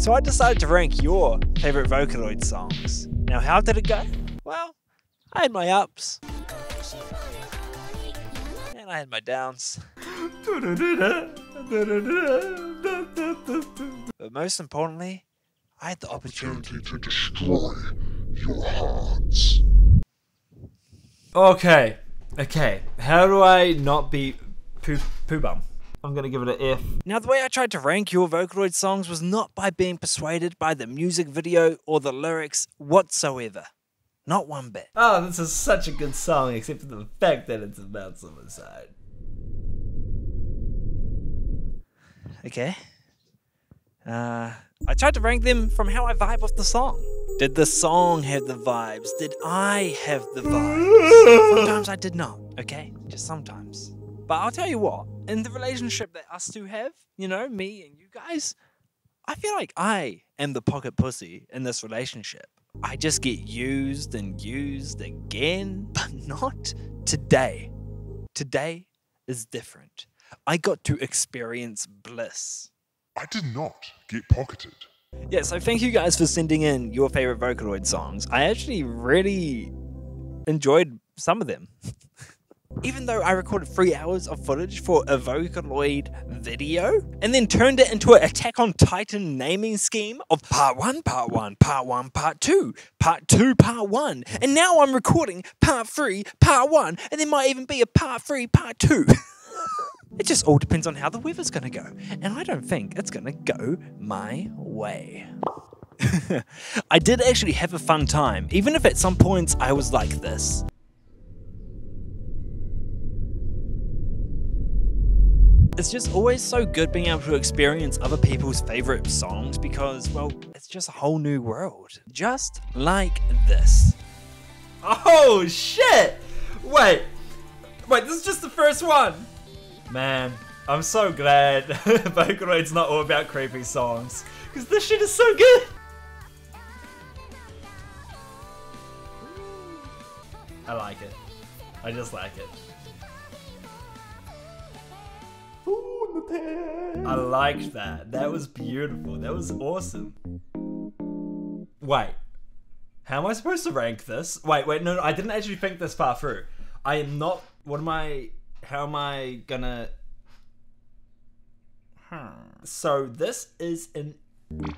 So I decided to rank your favorite Vocaloid songs. Now, how did it go? Well, I had my ups. And I had my downs. But most importantly, I had the opportunity to destroy your hearts. Okay, okay. How do I not be poo poo bum? I'm gonna give it an F. Now, the way I tried to rank your Vocaloid songs was not by being persuaded by the music video or the lyrics whatsoever. Not one bit. Oh, this is such a good song, except for the fact that it's about suicide. Okay. Uh, I tried to rank them from how I vibe off the song. Did the song have the vibes? Did I have the vibes? Sometimes I did not, okay? Just sometimes. But I'll tell you what, in the relationship that us two have, you know, me and you guys, I feel like I am the pocket pussy in this relationship. I just get used and used again, but not today. Today is different. I got to experience bliss. I did not get pocketed. Yeah, so thank you guys for sending in your favorite Vocaloid songs. I actually really enjoyed some of them. Even though I recorded three hours of footage for a Vocaloid video and then turned it into an Attack on Titan naming scheme of part one, part one, part one, part two, part two, part one, and now I'm recording part three, part one, and there might even be a part three, part two. It just all depends on how the weather's to go. And I don't think it's to go my way. I did actually have a fun time, even if at some points I was like this. It's just always so good being able to experience other people's favorite songs because, well, it's just a whole new world. Just like this. Oh shit! Wait, wait, this is just the first one. Man, I'm so glad Vocaloid's not all about creepy songs. Because this shit is so good! I like it. I just like it. I liked that. That was beautiful. That was awesome. Wait. How am I supposed to rank this? Wait, wait, no, no, I didn't actually think this far through. I am not. What am I how am I gonna? Hmm. So this is an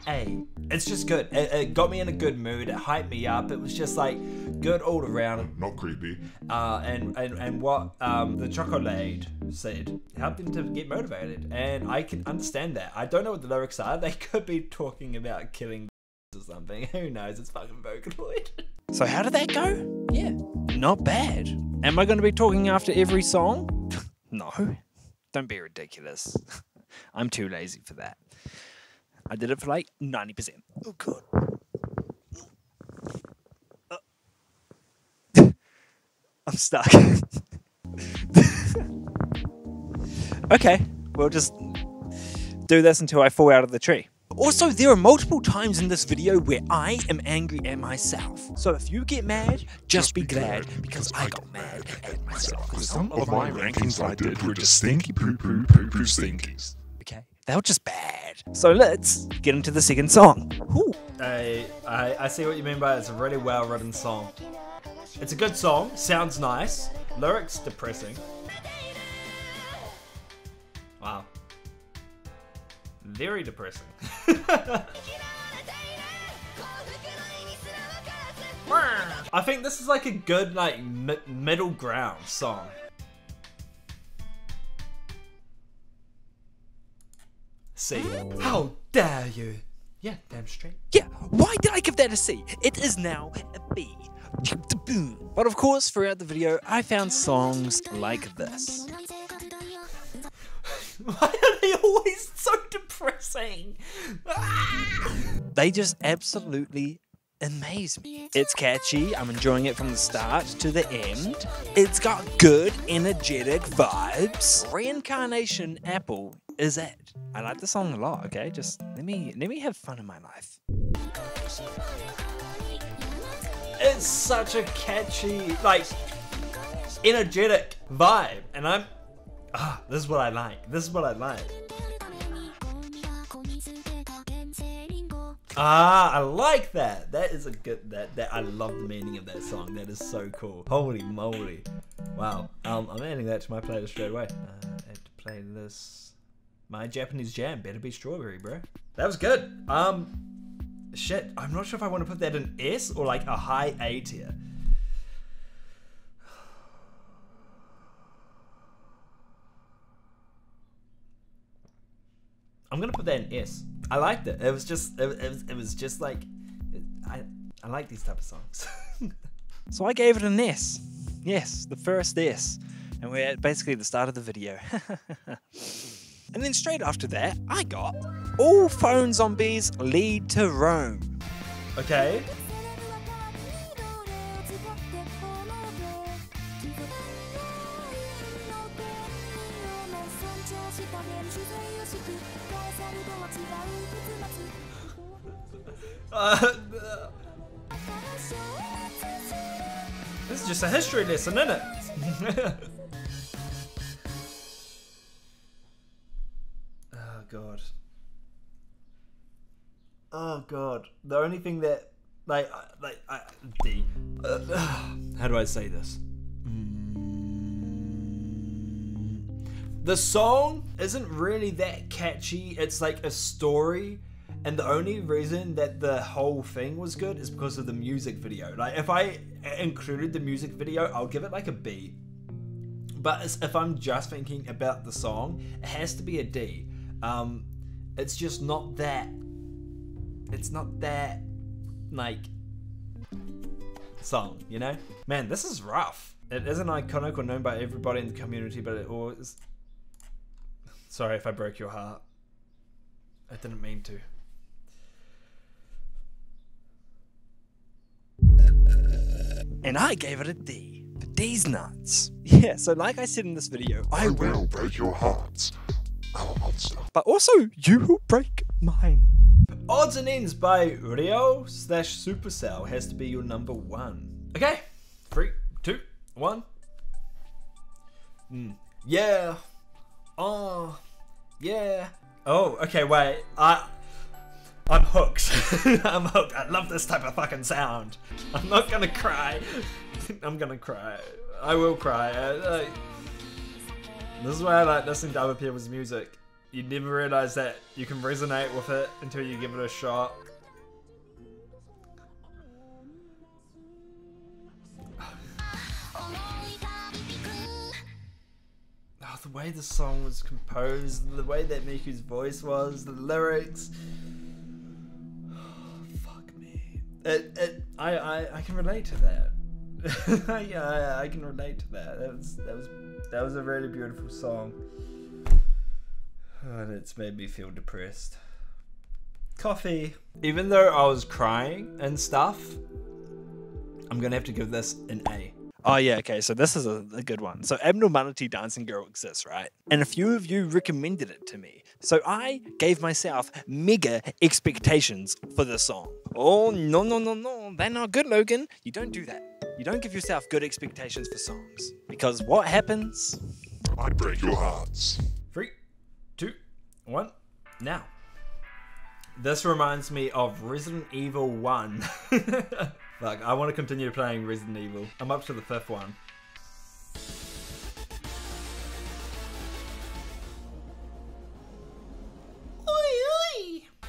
A. It's just good. It, it, got me in a good mood. It hyped me up. It was just like good all around. Not creepy. Uh, and, and and what um, the chocolate said helped him to get motivated, and I can understand that. I don't know what the lyrics are. They could be talking about killing or something. Who knows? It's fucking Vocaloid. So how did that go? Yeah, not bad. Am I going to be talking after every song? no. Don't be ridiculous. I'm too lazy for that. I did it for like 90%. Oh, God. Uh. I'm stuck. okay, we'll just do this until I fall out of the tree. Also, there are multiple times in this video where I am angry at myself. So if you get mad, just be glad because I got mad at myself. Some of my rankings I did were just stinky poo poo poo poo stinkies. They were just bad. So let's get into the second song. I, I, I see what you mean by it. It's a really well written song. It's a good song, sounds nice, lyrics depressing. Wow. Very depressing. I think this is like a good like mi middle ground song. See? How dare you? Yeah, damn straight. Yeah, why did I give that a C? It is now a B. But of course, throughout the video, I found songs like this. Why are they always so depressing? They just absolutely amaze me. It's catchy, I'm enjoying it from the start to the end. It's got good, energetic vibes. Reincarnation Apple is it. I like the song a lot, okay? Just let me let me have fun in my life. It's such a catchy, like, energetic vibe, and I'm. Ah, this is what I like. This is what I like. Ah, I like that. That is a good. That that I love the meaning of that song. That is so cool. Holy moly! Wow. Um, I'm adding that to my playlist straight away. Uh, add to playlist. My Japanese jam better be strawberry, bro. That was good. Um, shit. I'm not sure if I want to put that in S or like a high A tier. I'm gonna put that in S. I liked it. It was just, it, it, was, it was just like, it, I, I like these type of songs. So I gave it an S. Yes, the first S. And we're at basically the start of the video. and then straight after that, I got All Phone Zombies Lead to Rome. okay. Uh, this is just a history lesson, isn't it? god. Oh god. The only thing that like like I, D. Uh, how do I say this? Mm. The song isn't really that catchy. It's like a story, and the only reason that the whole thing was good is because of the music video. Like if I included the music video, I'll give it like a B. But if I'm just thinking about the song, it has to be a D. Um, it's just not that. It's not that like song, you know? Man, this is rough. It isn't iconic or known by everybody in the community, but it always. Sorry if I broke your heart. I didn't mean to. And I gave it a D. The D's nuts. Yeah, so like I said in this video, I I will break your hearts. But also, you break mine. Odds and Ends by ryo slash Supercell has to be your number one. Okay, three, two, one. Mm. Yeah. Oh. Yeah. Oh, okay, wait. I. I'm hooked. I'm hooked. I love this type of fucking sound. I'm not gonna cry. I'm gonna cry. I will cry. I, I, this is why I like listening to other people's music. You never realize that you can resonate with it until you give it a shot. Oh, the way the song was composed, the way that Miku's voice was, the lyrics. fuck me. It, it, I, I, I can relate to that. yeah, I, I can relate to that. That was, that was, that was a really beautiful song. And it's made me feel depressed. Coffee. Even though I was crying and stuff, I'm gonna have to give this an A. Oh yeah, okay, so this is a, a good one. So Abnormality Dancing Girl exists, right? And a few of you recommended it to me. So I gave myself mega expectations for this song. Oh no no no no, they're not good, Logan. You don't do that. You don't give yourself good expectations for songs. Because what happens? I break your hearts. Three, two, one, now. This reminds me of Resident Evil 1. like, I want to continue playing Resident Evil. I'm up to the fifth one.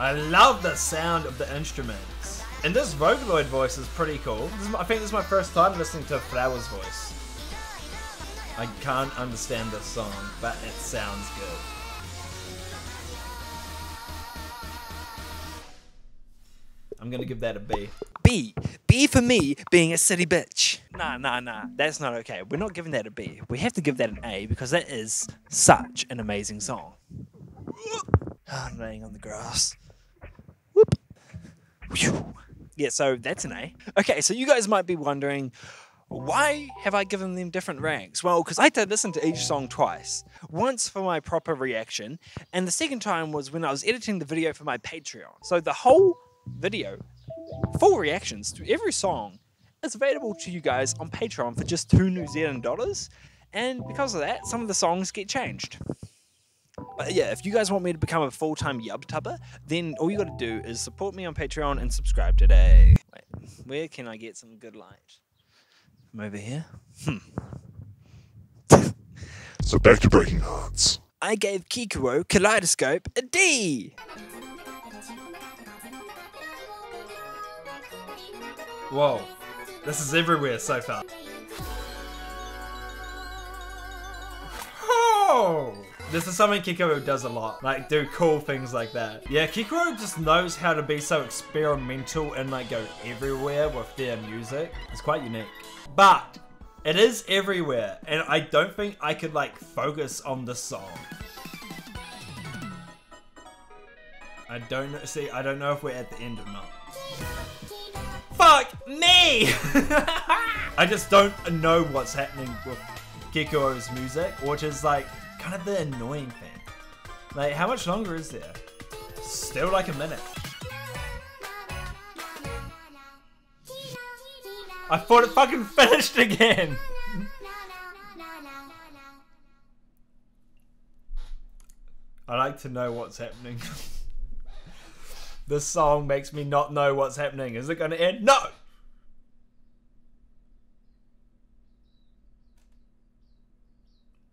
I love the sound of the instruments. And this Vocaloid voice is pretty cool. This is my, I think this is my first time listening to Flower's voice. I can't understand this song, but it sounds good. I'm gonna give that a B. B. B for me being a city bitch. Nah, nah, nah. That's not okay. We're not giving that a B. We have to give that an A because that is such an amazing song. I'm laying on the grass. Yeah, so that's an A. Okay, so you guys might be wondering, why have I given them different ranks? Well, because I had to listen to each song twice. Once for my proper reaction, and the second time was when I was editing the video for my Patreon. So the whole video, full reactions to every song, is available to you guys on Patreon for just two New Zealand dollars. And because of that, some of the songs get changed. But yeah, if you guys want me to become a full time Yub Tubber, then all you got to do is support me on Patreon and subscribe today. Wait, where can I get some good light? From over here? Hmm. So back to Breaking Hearts. I gave Kikuo Kaleidoscope a D. Whoa. This is everywhere so far. Oh! This is something Kikuro does a lot. Like, do cool things like that. Yeah, Kikuro just knows how to be so experimental and, like, go everywhere with their music. It's quite unique. But, it is everywhere. And I don't think I could, like, focus on the song. I don't know. See, I don't know if we're at the end or not. Fuck me! I just don't know what's happening with Kikuro's music, which is like kind of the annoying thing. Like, how much longer is there? Still like a minute. I thought it fucking finished again! I like to know what's happening. this song makes me not know what's happening. Is it gonna end? No!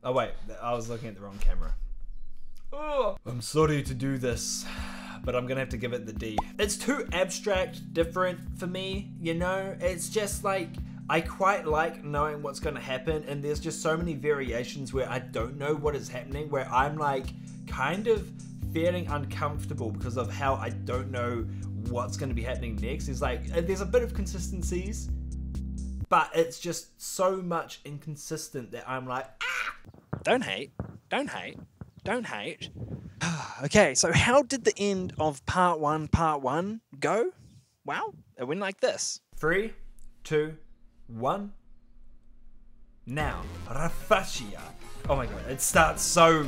Oh wait, I was looking at the wrong camera. Oh, I'm sorry to do this, but I'm gonna have to give it the D. It's too abstract, different for me, you know? It's just like, I quite like knowing what's gonna happen, and there's just so many variations where I don't know what is happening, where I'm like, kind of feeling uncomfortable because of how I don't know what's gonna be happening next. It's like, uh, there's a bit of consistencies, but it's just so much inconsistent that I'm like, ah! Don't hate. Don't hate. Don't hate. okay, so how did the end of part one, part one go? Well, it went like this. Three, two, one. Now, Rafashia. Oh my god, it starts so,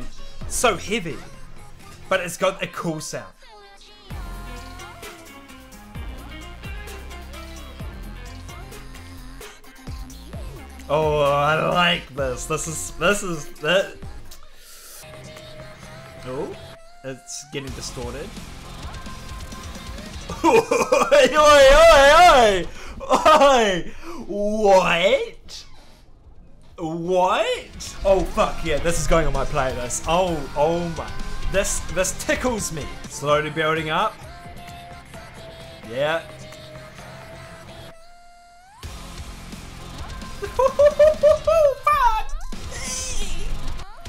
so heavy, but it's got a cool sound. Oh, I like this. This is, this is, that. Oh, it's getting distorted. oi, oi, oi, oi! What? What? Oh fuck yeah, this is going on my playlist. Oh, oh my. This, this tickles me. Slowly building up. Yeah.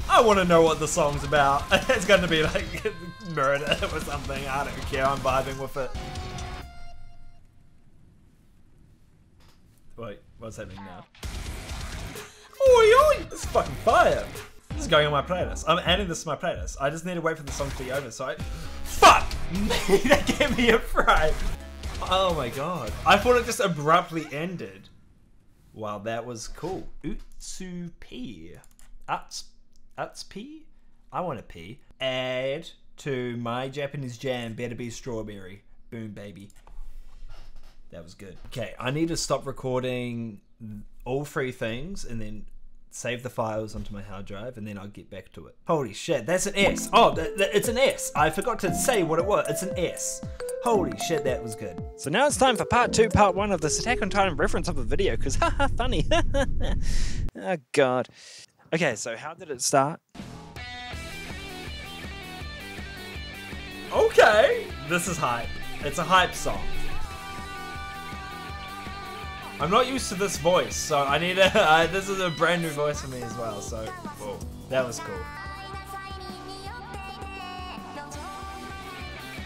I want to know what the song's about. it's going to be like murder or something. I don't care. I'm vibing with it. Wait, what's happening now? Oi, oi! This is fucking fire! This is going on my playlist. I'm adding this to my playlist. I just need to wait for the song to be over, so I... Fuck! that gave me a fright! Oh my god. I thought it just abruptly ended. Wow, that was cool. Utsu P. Uts, Uts P? I want a P. Add to my Japanese jam better be strawberry. Boom, baby. That was good. Okay, I need to stop recording all three things and then save the files onto my hard drive and then I'll get back to it. Holy shit, that's an S. Oh, th- th- it's an S. I forgot to say what it was. It's an S. Holy shit, that was good. So now it's time for part two, part one of this Attack on Titan reference of a video, because haha, funny. oh god. Okay, so how did it start? Okay, this is hype. It's a hype song. I'm not used to this voice, so I need a. Uh, this is a brand new voice for me as well. So, whoa, that was cool.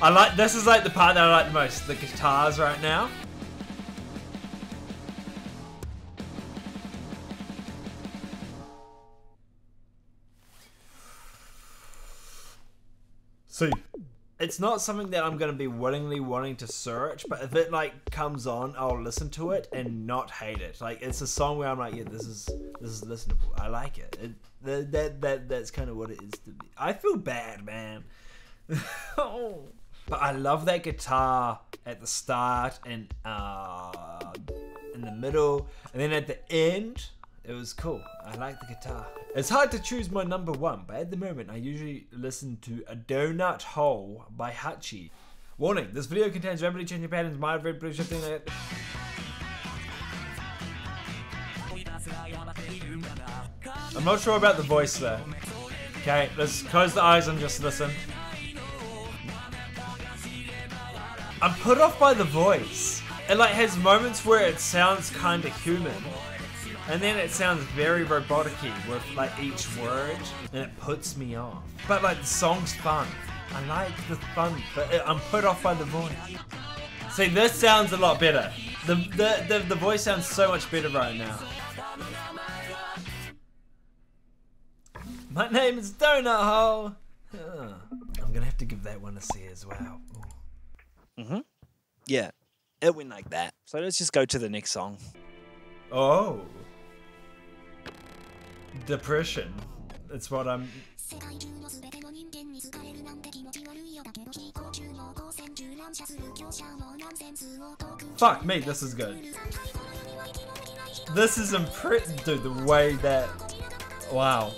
I like. This is like the part that I like the most. The guitars right now. See, it's not something that I'm gonna be willingly wanting to search, but if it like comes on, I'll listen to it and not hate it. Like it's a song where I'm like, yeah, this is this is listenable. I like it. it that, that that that's kind of what it is to me. I feel bad, man. oh. But I love that guitar at the start and uh in the middle, and then at the end, It was cool. I like the guitar. It's hard to choose my number one, but at the moment I usually listen to A Donut Hole by Hachi. Warning, this video contains rapidly changing patterns, mild blue shifting. I'm not sure about the voice there. Okay, let's close the eyes and just listen. I'm put off by the voice. It like has moments where it sounds kind of human, and then it sounds very robotic-y with like each word, and it puts me off. But like the song's fun. I like the fun, but I'm put off by the voice. See, this sounds a lot better. The, the the the voice sounds so much better right now. My name is Donut Hole. Huh. I'm gonna have to give that one a C as well. Ooh. Mm-hmm. Yeah, it went like that. So let's just go to the next song. Oh depression. It's what I'm. Fuck me, this is good. This is impressive, dude. The way that, wow.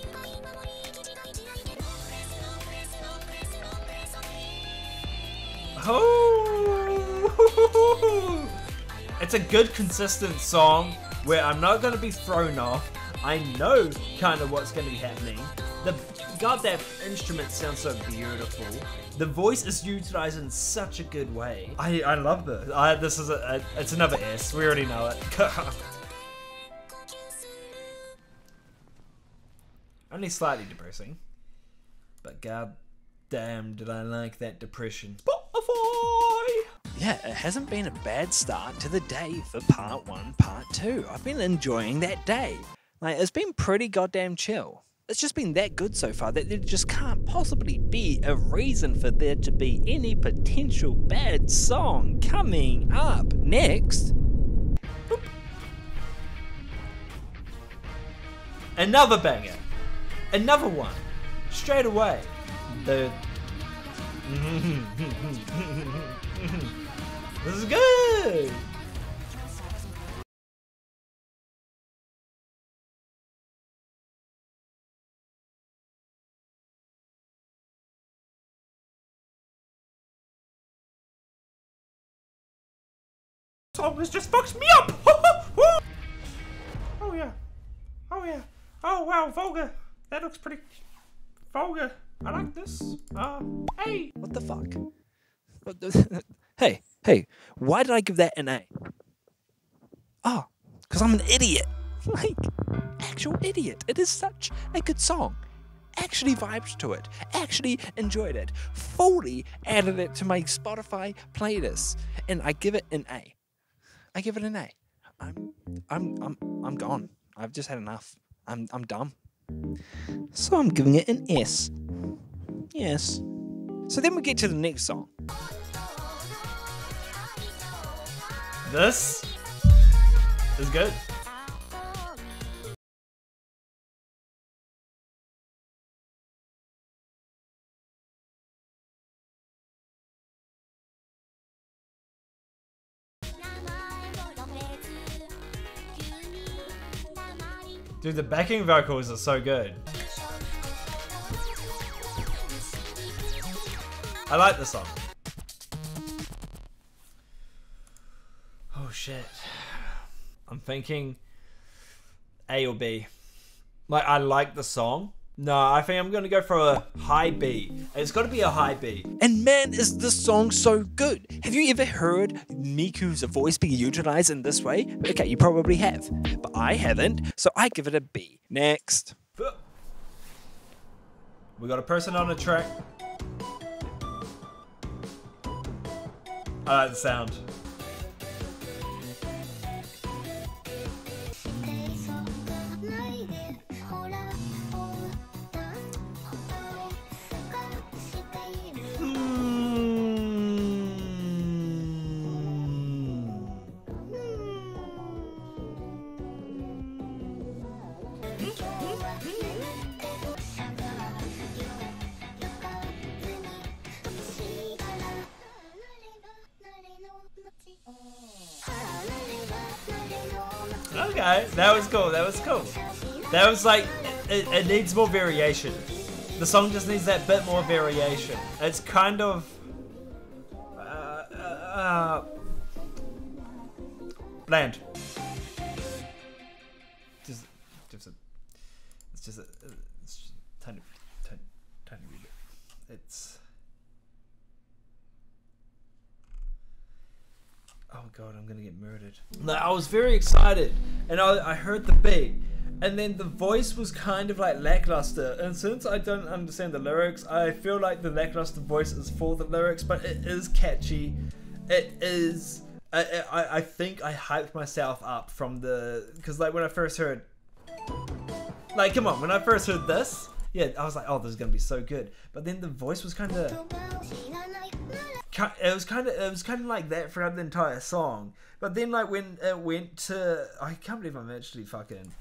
Oh, it's a good consistent song where I'm not gonna be thrown off I know kind of what's gonna be happening. The goddamn instrument sounds so beautiful. The voice is utilized in such a good way. I, I love this. I, this is a, a it's another S. We already know it. Only slightly depressing, but god damn, did I like that depression. Spotify. Yeah, it hasn't been a bad start to the day for part one, part two. I've been enjoying that day. Like, it's been pretty goddamn chill. It's just been that good so far that there just can't possibly be a reason for there to be any potential bad song coming up next. Another banger. Another one. Straight away. The. this is good. Song this just fucks me up. oh yeah. Oh yeah. Oh wow, vulgar. That looks pretty vulgar. I like this. Uh, hey. What the fuck? Hey, hey, why did I give that an A? Oh, because I'm an idiot. Like, actual idiot. It is such a good song. Actually vibed to it. Actually enjoyed it. Fully added it to my Spotify playlist. And I give it an A. I give it an A. I'm I'm I'm I'm gone. I've just had enough. I'm I'm dumb. So I'm giving it an S. Yes. So then we get to the next song. This is good. Dude, the backing vocals are so good. I like the song. Oh shit. I'm thinking A or B. Like, I like the song. No, I think I'm gonna go for a high B. It's gotta be a high B. And man, is this song so good! Have you ever heard Miku's voice being utilized in this way? Okay, you probably have, but I haven't, so I give it a B. Next. We got a person on a track. I like the sound. That was cool. That was cool. That was like it, it needs more variation. The song just needs that bit more variation. It's kind of uh, uh, bland. Just, just a, it's just a, it's just a tiny, tiny, tiny bit. It's. Oh god, I'm gonna get murdered. No, I was very excited, and I, I heard the beat, and then the voice was kind of like lackluster. And since I don't understand the lyrics, I feel like the lackluster voice is for the lyrics, but it is catchy. It is. I I, I think I hyped myself up from the because like when I first heard, like come on, when I first heard this, yeah, I was like, oh, this is gonna be so good. But then the voice was kind of it was kind of it was kind of like that throughout the entire song. But then like when it went to I can't believe I'm actually fucking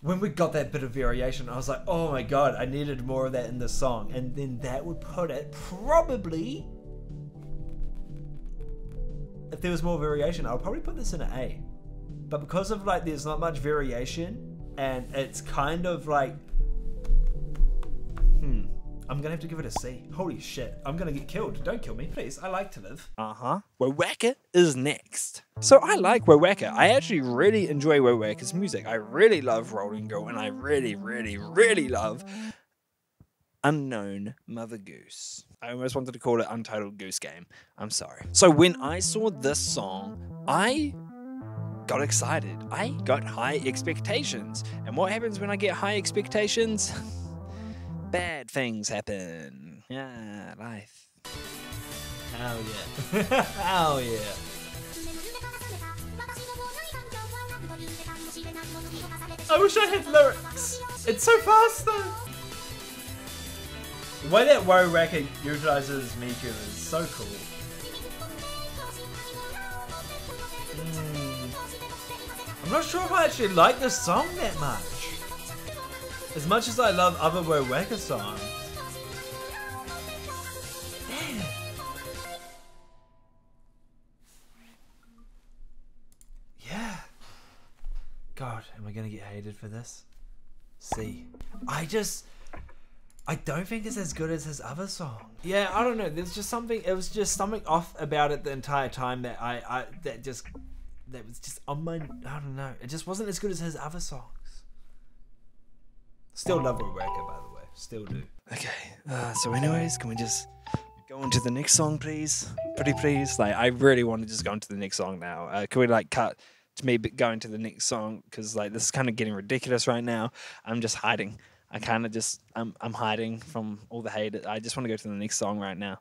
when we got that bit of variation, I was like, oh my god, I needed more of that in the song. And then that would put it probably if there was more variation, I would probably put this in an A. But because of like there's not much variation and it's kind of like. I'm gonna have to give it a C. Holy shit. I'm gonna get killed. Don't kill me, please. I like to live. Uh huh. Wowaka is next. So I like Wowaka. I actually really enjoy Wowaka's music. I really love Rolling Girl, and I really, really, really love Unknown Mother Goose. I almost wanted to call it Untitled Goose Game. I'm sorry. So when I saw this song, I got excited. I got high expectations. And what happens when I get high expectations? Bad things happen. Yeah, life. Hell yeah. Hell yeah. I wish I had lyrics. It's so fast though. The way that Wowaka utilizes Miku is so cool. Mm. I'm not sure if I actually like this song that much. As much as I love other Wowaka songs. Yeah. God, am I gonna get hated for this? See. I just I don't think it's as good as his other song. Yeah, I don't know. There's just something it was just something off about it the entire time that I, I that just that was just on my I don't know. It just wasn't as good as his other songs. Still love Rebecca, by the way. Still do. Okay. Uh, so, anyways, can we just go on to the next song, please? Pretty please. Like, I really want to just go into the next song now. Uh, can we like cut to me going to the next song? Because like this is kind of getting ridiculous right now. I'm just hiding. I kind of just I'm I'm hiding from all the hate. I just want to go to the next song right now.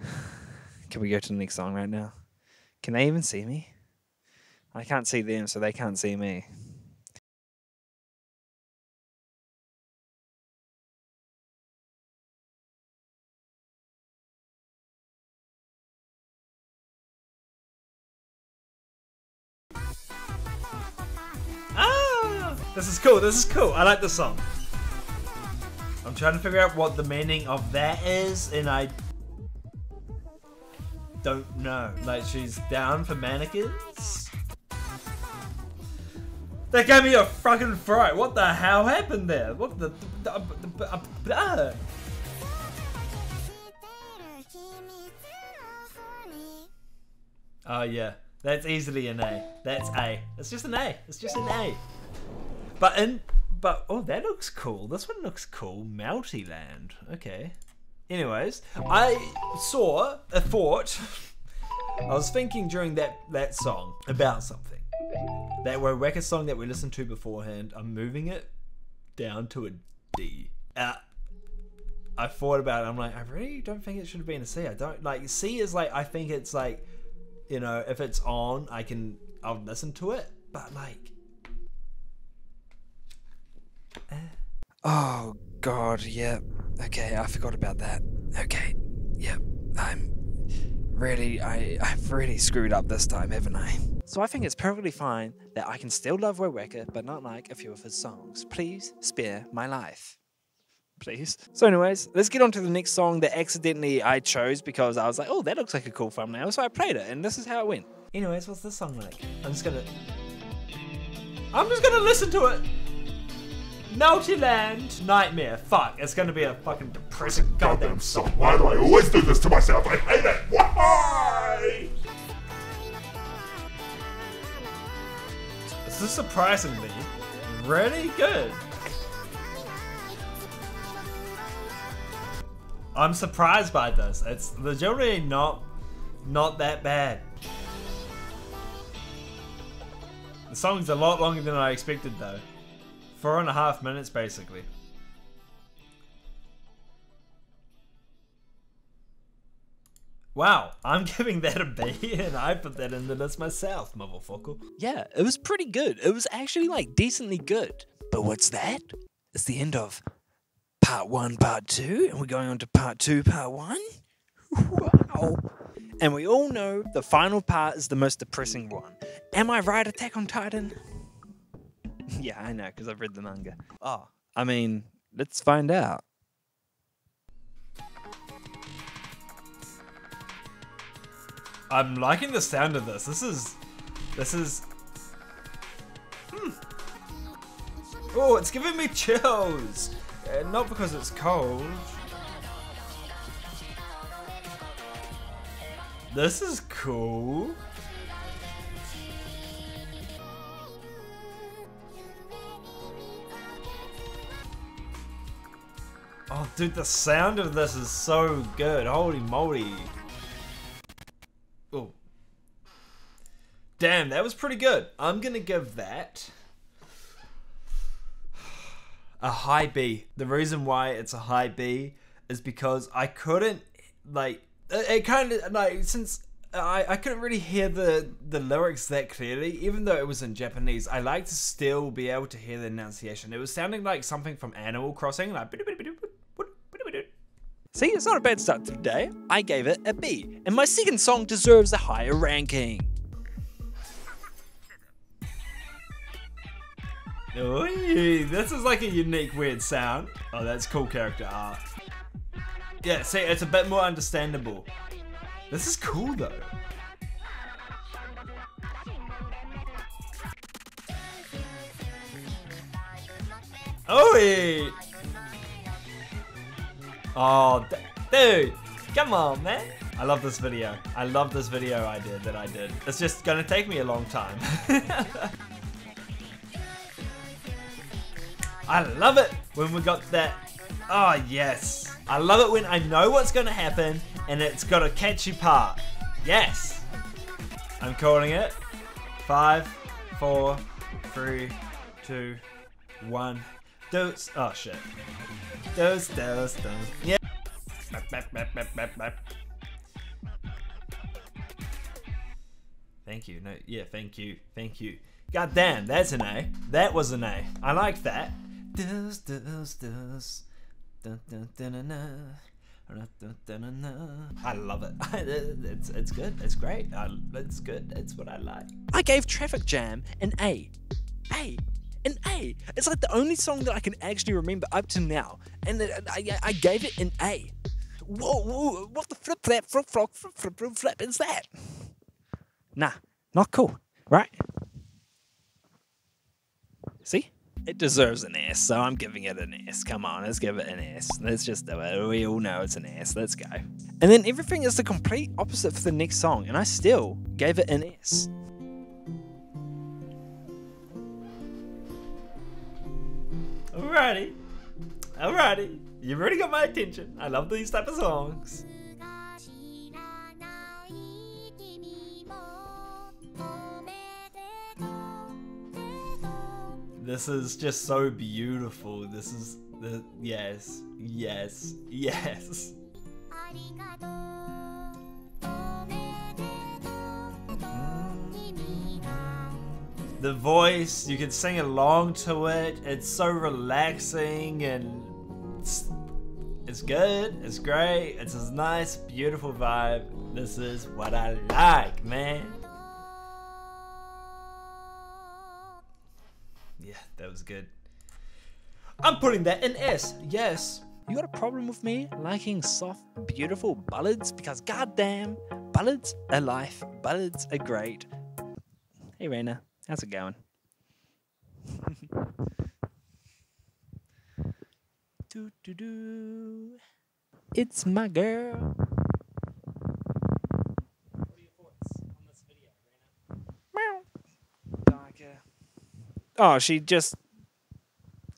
Can we go to the next song right now? Can they even see me? I can't see them, so they can't see me. This is cool. This is cool. I like this song. I'm trying to figure out what the meaning of that is, and I don't know. Like, she's down for mannequins? That gave me a fucking fright. What the hell happened there? What the... uh, Oh yeah, that's easily an A. That's A. It's just an A. It's just an A. But in but oh, that looks cool. This one looks cool. Melty Land. Okay. Anyways, I saw a thought. I was thinking during that that song about something. That were record song that we listened to beforehand. I'm moving it down to a D. Uh, I thought about it. I'm like, I really don't think it should have been a C. I don't like C is like I think it's like, you know, if it's on, I can I'll listen to it. But like, Oh God, yep. Okay, I forgot about that. Okay, yep. I'm really, I, I've really screwed up this time, haven't I? So I think it's perfectly fine that I can still love Wowaka, but not like a few of his songs. Please spare my life. please. So, anyways, let's get on to the next song that accidentally I chose because I was like, oh, that looks like a cool thumbnail. So I played it, and this is how it went. Anyways, what's this song like? I'm just gonna. I'm just gonna listen to it. Naughty Land Nightmare. Fuck, it's gonna be a fucking depressing goddamn Goddamn song. why do I always do this to myself? I hate it. Why? This is surprisingly really good. I'm surprised by this. It's legitimately not not that bad. The song's a lot longer than I expected though. Four and a half minutes basically. Wow, I'm giving that a B and I put that in the list myself, motherfucker. Yeah, it was pretty good. It was actually like decently good. But what's that? It's the end of part one, part two, and we're going on to part two, part one. Wow. And we all know the final part is the most depressing one. Am I right, Attack on Titan? yeah, I know, because I've read the manga. Oh, I mean, let's find out. I'm liking the sound of this. This is, this is. Hmm. Oh, it's giving me chills. Uh, not because it's cold. This is cool. Dude, the sound of this is so good. Holy moly. Oh. Damn, that was pretty good. I'm gonna give that a high B. The reason why it's a high B is because I couldn't like it, kind of like since I, I couldn't really hear the the lyrics that clearly, even though it was in Japanese. I like to still be able to hear the enunciation. It was sounding like something from Animal Crossing, like. See, it's not a bad start to the day. I gave it a B, and my second song deserves a higher ranking. Oy, this is like a unique, weird sound. Oh, that's cool character art. Yeah, see, it's a bit more understandable. This is cool though. Oi! Oh, dude, come on, man. I love this video. I love this video I did that I did. It's just gonna take me a long time. I love it when we got that. Oh, yes. I love it when I know what's to happen and it's got a catchy part. Yes. I'm calling it. Five, four, three, two, one. Dose. Oh, shit. Those, those, those. Yeah. Thank you. No, yeah, thank you. Thank you. God damn, that's an A. That was an A. I like that. Does, does, does. Dun, dun, dun. I love it. It's it's good. It's great. It's good. It's what I like. I gave Traffic Jam an A. A. An A. It's like the only song that I can actually remember up to now. And I, I gave it an A. Whoa, whoa, what the flip flap, flip flop, flip flip flip flap is that? Nah, not cool, right? See? It deserves an S, so I'm giving it an S. Come on, let's give it an S. Let's just do it. We all know it's an S. Let's go. And then everything is the complete opposite for the next song, and I still gave it an S. Alrighty, you've already got my attention. I love these type of songs. This is just so beautiful. This is the yes, yes, yes. The voice, you can sing along to it. It's so relaxing and it's, it's good. It's great. It's a nice, beautiful vibe. This is what I like, man. Yeah, that was good. I'm putting that in S. Yes. You got a problem with me liking soft, beautiful ballads? Because goddamn, ballads are life, ballads are great. Hey Raina, how's it going? do do do. It's my girl. What are your thoughts on this video? Meow. Oh, she just.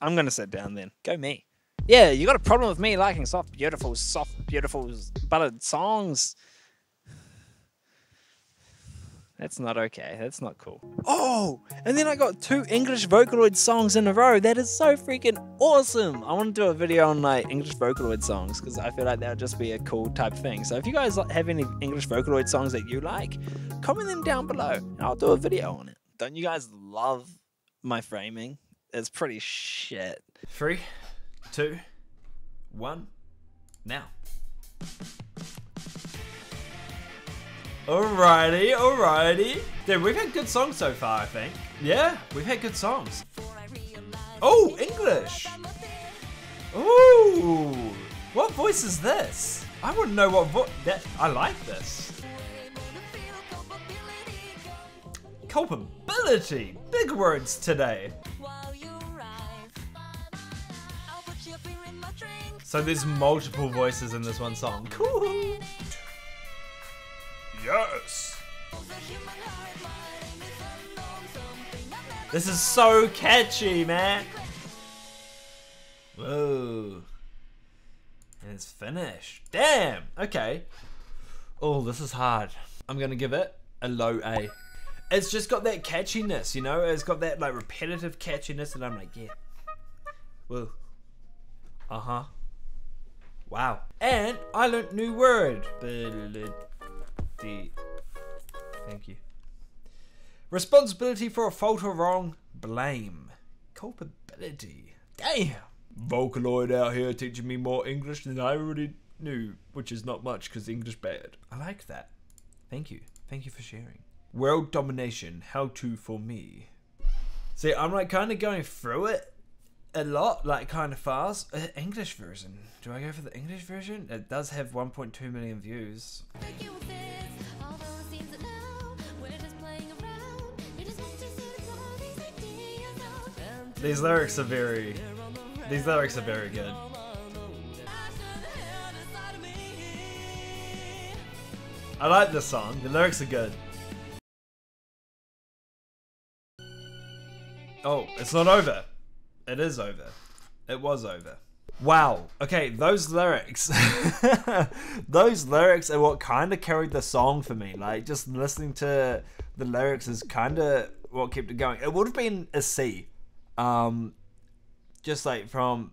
I'm gonna sit down then. Go me. Yeah, you got a problem with me liking soft, beautiful, soft, beautiful ballad songs. That's not okay. That's not cool. Oh, and then I got two English Vocaloid songs in a row. That is so freaking awesome. I want to do a video on like English Vocaloid songs because I feel like that would just be a cool type thing. So if you guys have any English Vocaloid songs that you like, comment them down below and I'll do a video on it. Don't you guys love my framing? It's pretty shit. Three, two, one, now. Alrighty, alrighty. Dude, we've had good songs so far, I think. Yeah, we've had good songs. Oh, English! Ooh! What voice is this? I wouldn't know what voice. I like this. Culpability. Big words today. So there's multiple voices in this one song. Cool. This is so catchy, man. Whoa. And it's finished. Damn. Okay. Oh, this is hard. I'm gonna give it a low A. It's just got that catchiness, you know? It's got that like repetitive catchiness and I'm like, yeah. Whoa. Uh-huh. Wow. And I learned new word. Thank you. Responsibility for a fault or wrong. Blame. Culpability. Damn. Vocaloid out here teaching me more English than I already knew, which is not much because English bad. I like that. Thank you. Thank you for sharing. World domination. How to for me. See, I'm like kind of going through it a lot, like kind of fast. Uh, English version. Do I go for the English version? It does have 1.2 million views. These lyrics are very. These lyrics are very good. I like this song. The lyrics are good. Oh, it's not over. It is over. It was over. Wow. Okay, those lyrics. those lyrics are what kind of carried the song for me. Like, just listening to the lyrics is kind of what kept it going. It would have been a C. Um, just like from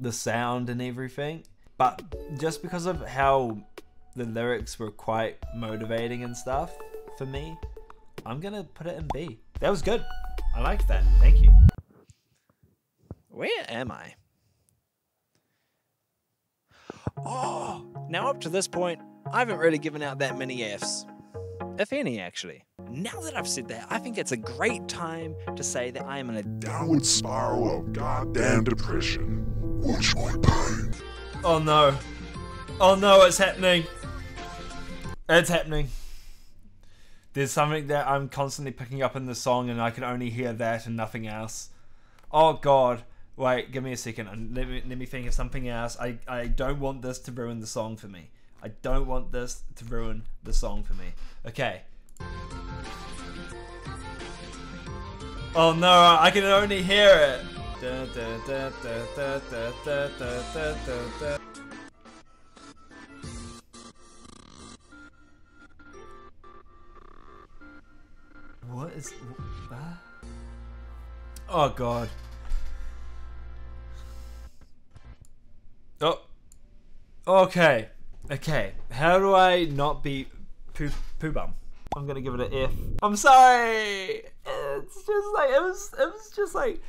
the sound and everything. But just because of how the lyrics were quite motivating and stuff for me, I'm gonna put it in B. That was good. I like that. Thank you. Where am I? Oh, now up to this point, I haven't really given out that many Fs. If any, actually. Now that I've said that, I think it's a great time to say that I am in a Downward spiral of goddamn depression. Watch my pain. Oh no. Oh no, it's happening. It's happening. There's something that I'm constantly picking up in the song and I can only hear that and nothing else. Oh god. Wait, give me a second and let me let me think of something else. I, I don't want this to ruin the song for me. I don't want this to ruin the song for me. Okay. Oh no, I can only hear it. What is that? Oh god. Oh. Okay. Okay. How do I not be poo poo bum? I'm gonna give it an F. I'm sorry. It's just like it was. It was just like.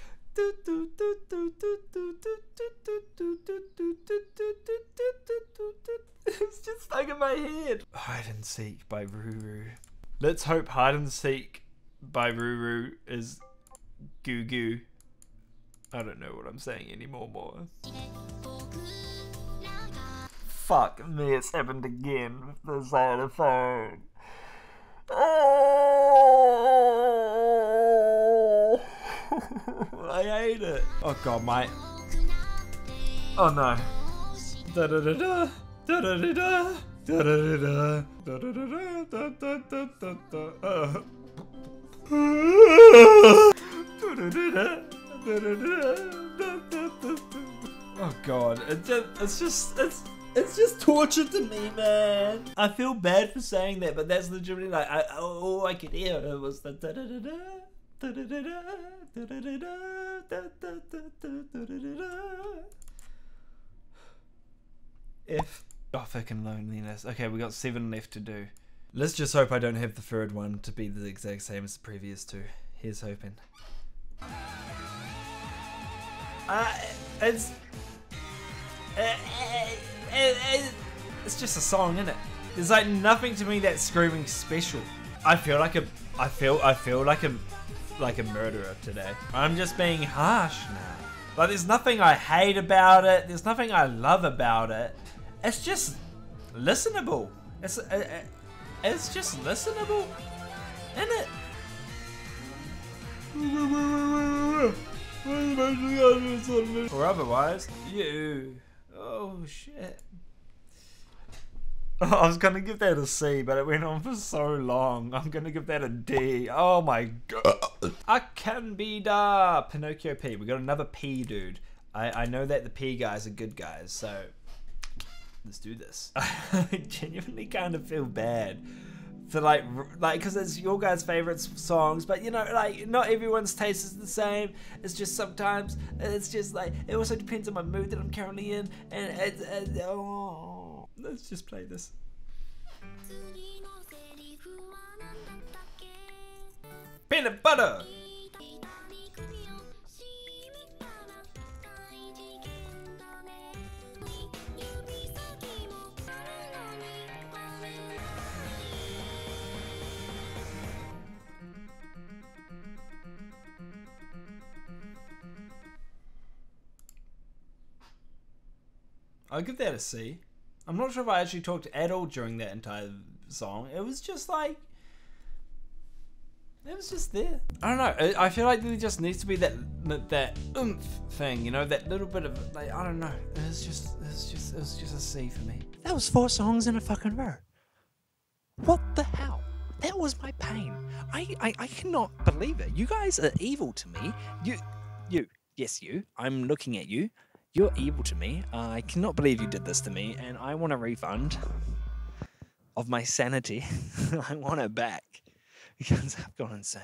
It's just stuck in my head. Hide and Seek by Ruru. Let's hope Hide and Seek by Ruru is goo goo. I don't know what I'm saying anymore. More. Fuck me, it's happened again with the xylophone. Oh, I hate it. Oh god, mate. Oh no. Da da da da. Da da da da. Da da da da. Da da da da. Da da da da da. Uh. Da da da da. Da da da. Da da da da. Oh god, it it's just it's it's just torture to me, man. I feel bad for saying that, but that's legitimately like I, all I could hear it was the da da da da. Da da da da, da da da da, da da da da, da da da da. F. Oh, fucking loneliness. Okay, we got seven left to do. Let's just hope I don't have the third one to be the exact same as the previous two. Here's hoping. Uh, it's. Uh, uh, uh, it's just a song, isn't it? There's like nothing to me that's screaming special. I feel like a. I feel. I feel like a. Like a murderer today. I'm just being harsh now. Like there's nothing I hate about it. There's nothing I love about it. It's just listenable. It's. Uh, uh, it's just listenable, isn't it? Or otherwise, you. Oh shit. I was gonna give that a C, but it went on for so long. I'm gonna give that a D. Oh my god. I can be da Pinocchio P. We got another P dude. I, I know that the P guys are good guys, so let's do this. I genuinely kind of feel bad to like like because it's your guys' favorite songs, but you know like not everyone's taste is the same. It's just sometimes it's just like it also depends on my mood that I'm currently in, and it's, it's oh, let's just play this. Peanut butter. I'll give that a C. I'm not sure if I actually talked at all during that entire song. It was just like. It was just there. I don't know. I- I feel like there just needs to be that that oomph thing, you know, that little bit of like I don't know. It's just it's just it was just a C for me. That was four songs in a fucking row. What the hell? That was my pain. I, I, I cannot believe it. You guys are evil to me. You, you, yes, you. I'm looking at you. You're evil to me. I cannot believe you did this to me, and I want a refund of my sanity. I want it back because I've gone insane.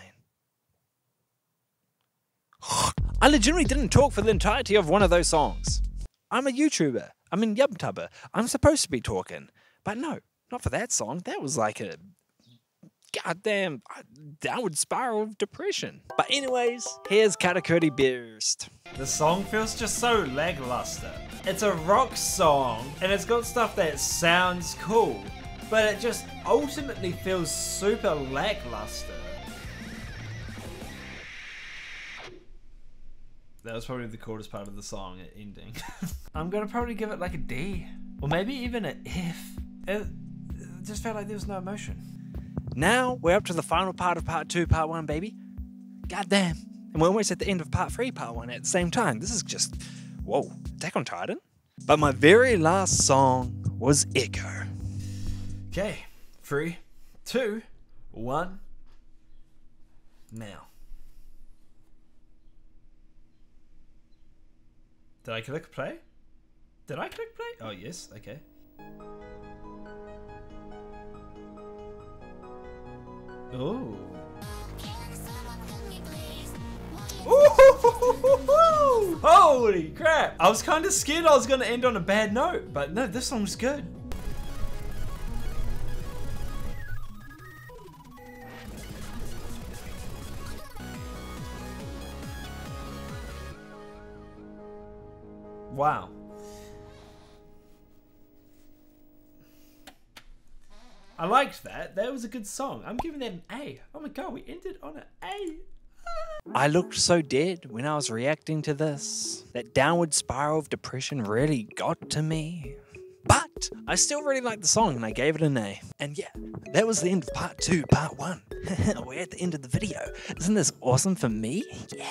I legitimately didn't talk for the entirety of one of those songs. I'm a YouTuber. I'm in YubTubber. I'm supposed to be talking. But no, not for that song. That was like a goddamn downward spiral of depression. But anyways, here's Katakuri Burst. The song feels just so lackluster. It's a rock song, and it's got stuff that sounds cool, but it just ultimately feels super lackluster. That was probably the coolest part of the song at ending. I'm gonna probably give it like a D, or maybe even an F. It just felt like there was no emotion. Now we're up to the final part of part two, part one, baby. Goddamn. And we're almost at the end of part three, part one at the same time. This is just, whoa, Attack on Titan. But my very last song was Echo. Okay, three, two, one. Now. Did I click play? Did I click play? Oh, yes, okay. Oh. Holy crap! I was kind of scared I was going to end on a bad note, but no, this song's good. Wow. I liked that. That was a good song. I'm giving that an A. Oh my god, we ended on an A. I looked so dead when I was reacting to this. That downward spiral of depression really got to me. But I still really like the song and I gave it an A. And yeah, that was the end of part two, part one. We're at the end of the video. Isn't this awesome for me? Yeah.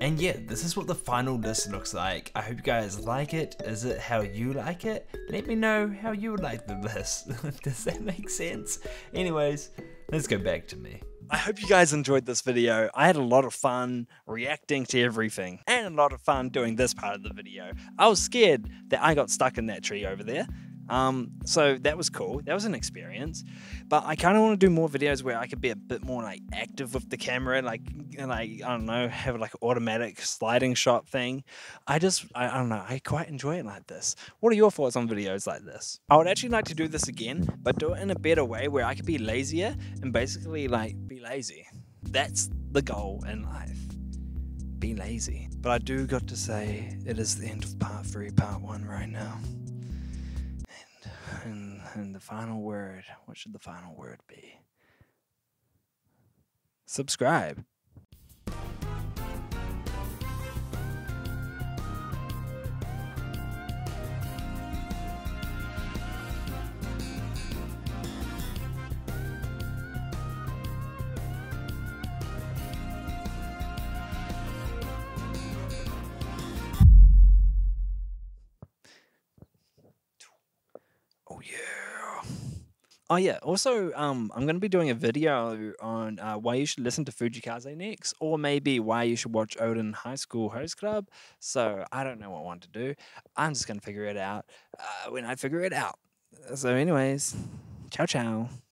And yeah, this is what the final list looks like. I hope you guys like it. Is it how you like it? Let me know how you like the list. Does that make sense? Anyways, let's go back to me. I hope you guys enjoyed this video. I had a lot of fun reacting to everything and a lot of fun doing this part of the video. I was scared that I got stuck in that tree over there. Um, so that was cool. That was an experience. But I kind of want to do more videos where I could be a bit more like active with the camera, like and like I don't know, have like automatic sliding shot thing. I just I, I don't know. I quite enjoy it like this. What are your thoughts on videos like this? I would actually like to do this again, but do it in a better way where I could be lazier and basically like be lazy. That's the goal in life. Be lazy. But I do got to say it is the end of part three, part one right now. And and, the final word, what should the final word be? Subscribe. Oh yeah. Also, um, I'm gonna be doing a video on uh, why you should listen to Fujii Kaze next, or maybe why you should watch Ouran High School Host Club. So I don't know what one to do. I'm just gonna figure it out uh, when I figure it out. So, anyways, ciao ciao.